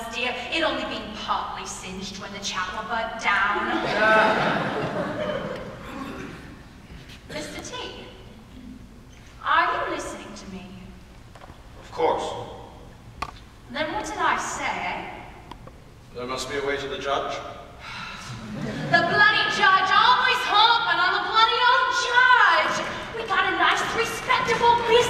was, dear. It only being partly singed when the chapel burnt down. Mr. T, are you listening to me? Of course. Then what did I say? Eh? There must be a way to the judge. the bloody judge always harping on the bloody old judge. We got a nice, respectable, peace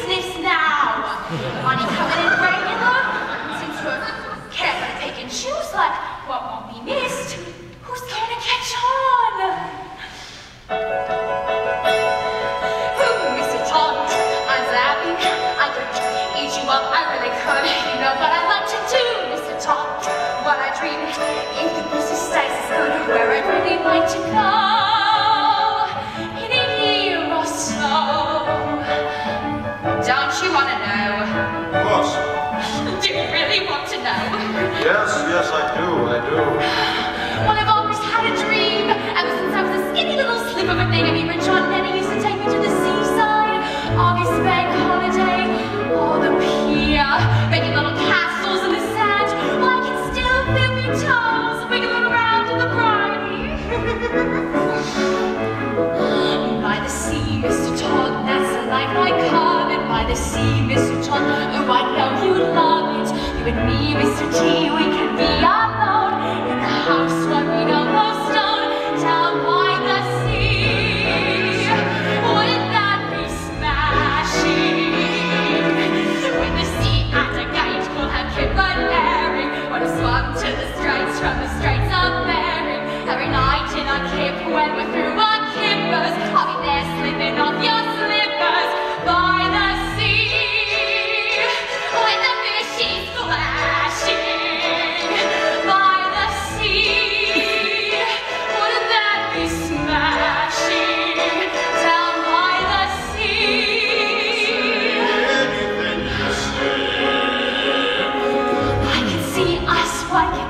Yes, yes, I do, I do. Well, I've always had a dream. Ever since I was a skinny little slip of a thing, I mean, Rich Aunt Nettie used to take me to the seaside. August bank holiday, or the pier. Making little castles in the sand. Well, I can still feel me toes wiggling around in the briny. by the sea, Mr. Todd, that's the life I come. And by the sea, Mr. Todd, oh, I know. Mr. T, we could be like it.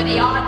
The they.